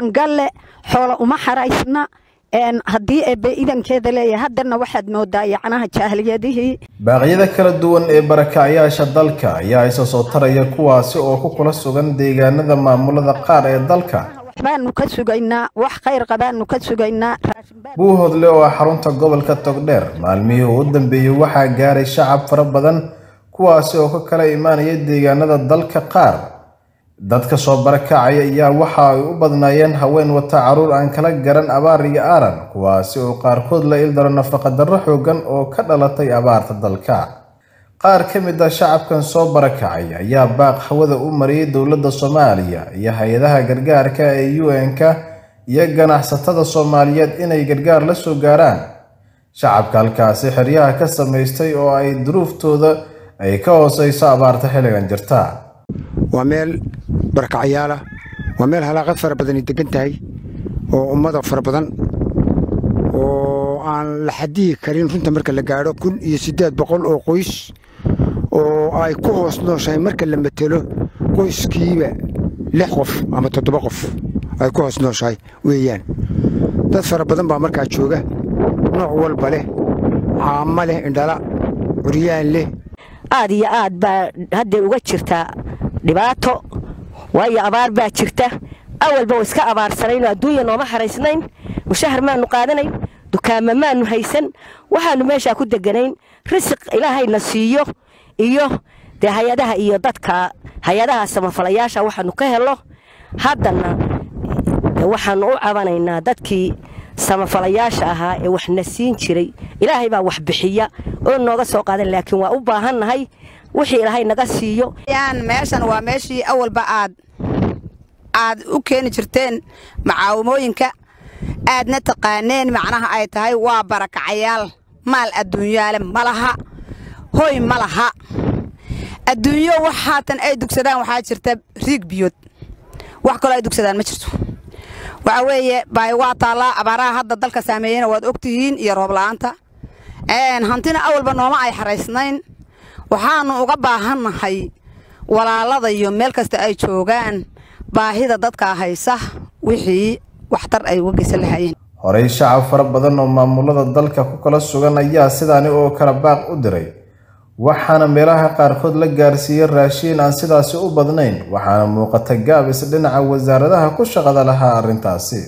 angalle xoola uma xaraysna. Haddii eebbe idankeeda leeyahay haddana waxaad moodaa yacnaha jaahiliyadihii baaqyada kala duwan ee barakacyaasha dalka ayaa isa soo taraya kuwaasi oo ku kula sugan deegaanada maamulada qaar ee dalka. Waxbaanu ka sugaynaa wax khayr qabaanu ka sugaynaa. Buuhoodle oo ah xarunta gobolka togdheer maalmihii uu u dambeeyey waxaa gaaray shacab fara badan kuwaasi oo ka kala imaanaya deegaanada dalka qaar dadka soo barakacaya ayaa waxa ay u badnaayeen haween wata carruur aan kala garan abaar iyo aaran kuwaasi oo qaarkood la ildaro nafaqadarro xoogan oo ka dhalatay abaarta dalka. Qaar ka mid ah shacabkan soo barakacay ayaa baaq hawada u mariyay dowladda soomaaliya iyo hay'adaha gargaarka ee u n-ka iyo ganacsatada soomaaliyeed inay gargaar la soo gaaraan. Shacabka halkaasi xeryaha ka samaystay oo ay duruuftooda ay ka hooseyso abaarta xilligan jirta waa meel barakacyaala waa meel halaaqad fara badani degan tahay oo ummada fara badan oo aan la xadihi karin runta marka la gaadho kun iyo siddeed boqol oo qoys oo ay ku hoos nooshahay marka la matelo qoyskiiba lix qof ama toddoba qof ay ku hoos nooshahay weeyaan. Dad fara badan baa markaa jooga nooc walba leh caamo leh indhala curyaan leh. Aad iyo aad baa hadday uga jirtaa dhibaato. Waayo abaar baa jirta. Awalba wa iska abaarsanayn adduunya nooma xaraysnayn mushahar maanu qaadanayn. Dukaama maanu haysan. Waxaanu meeshaa ku deganayn. Risiq ilaahayna siiyo. Iyo dee hay'adaha iyo dadka hay'adaha samafalayaasha waxaanu ka helo haddana waxaanu u cabanaynaa dadkii samafalayaasha ahaa ee waxna siin jiray. Ilaahay baa wax bixiya oo nooga soo qaadan laakiin waa u baahannahay wixii ilaahay naga siiyo. Meeshan waa meeshii awalba aad aad u keeni jirteen macaawimooyinka. Aadna taqaaneen macnaha ay tahay waa barakacayaal maal adduunyaale ma laha hoy ma laha. Adduunyo wax haatan ay dugsadaan waxaa jirta riig biyood wax kaloo ay dugsadaan ma jirto. Waxa weeye baay waa taallaa abaaraha hadda dalka saameeyena waad ogtihiin iyo roobla'aanta hantina awalba nooma ay xaraysnayn waxaannu uga baahannahay walaalada iyo meel kasta ay joogaan. Baahida dadkaa haysa wixii waxtar ay uga geysan lahaayeen. Horey shacab fara badan oo maamulada dalka ku kala sugan ayaa sidaani oo kala baaq u diray. Waxaana meelaha qaarkood la gaarsiiyey raashiin aan sidaasi u badnayn waxaana muuqata gaabis dhinaca wasaaradaha ku shaqada lahaa arrintaasi.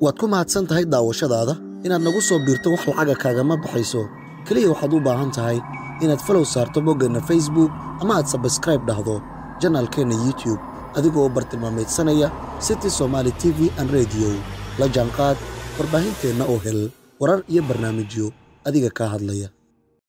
Waad ku mahadsan tahay daawashadaada. Inaad nagu soo biirto wax lacaga kaagama baxayso keliya waxaad u baahan tahay inaad falow saarto boggeenna facebook ama aad sabskraib dhahdo janaalkeenna youtube adigoo bartilmaamaydsanaya city somaali t v an rediyo la jaanqaad warbaahinteenna oo hel warar iyo barnaamijyo adiga kaa hadlaya